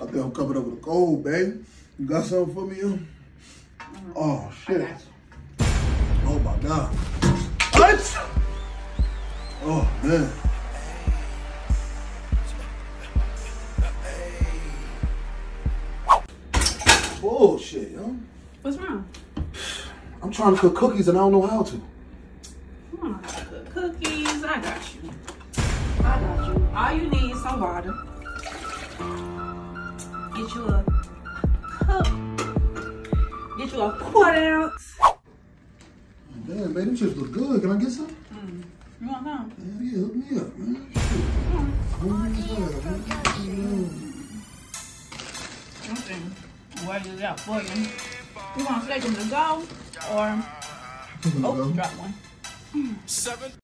I think I'm coming up with a cold, babe. You got something for me? Yo? Oh shit. Oh my god. What? Oh man. Bullshit, yo. What's wrong? I'm trying to cook cookies and I don't know how to. Come on, cook cookies. I got you. I got you. All you need is some water. Get you a cup. Get you a quarter ounce. Damn, baby, chips look good. Can I get some? Mm. You want some? Yeah, yeah, hook me up, man. Hell, man. Okay. What is that for you? You want to take them to go or oh, drop one.